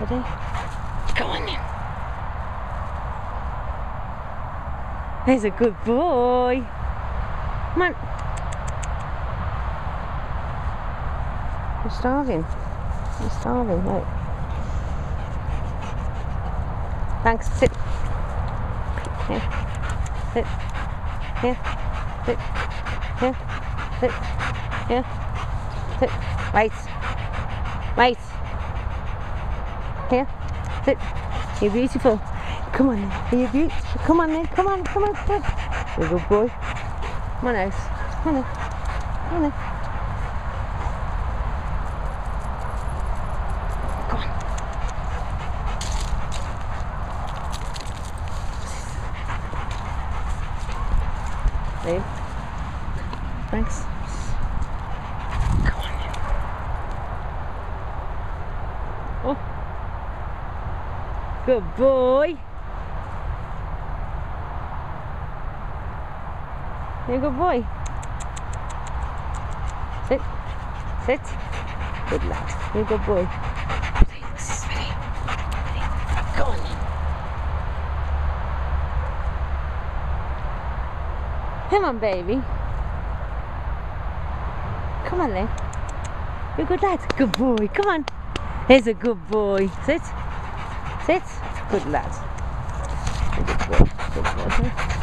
Ready? Go on then. There's a good boy. Come on. You're starving. You're starving, right. Thanks. Sit. Here. Sit. Here. Sit. Here. Sit. Here. Sit. Wait. Wait. Here. Sit. You're beautiful. Come on then. You're beautiful. Come on then. Come on. Come on. Come on. You're a good boy. Come on, Alice. Come on. Come on. Come on. Babe. Thanks. Come on. Oh. Good boy. You're a good boy. Sit. Sit. Good lad. You're a good boy. Go on. Come on, baby. Come on then. You're a good lad. Good boy. Come on. Here's a good boy. Sit. Boy. Good boy.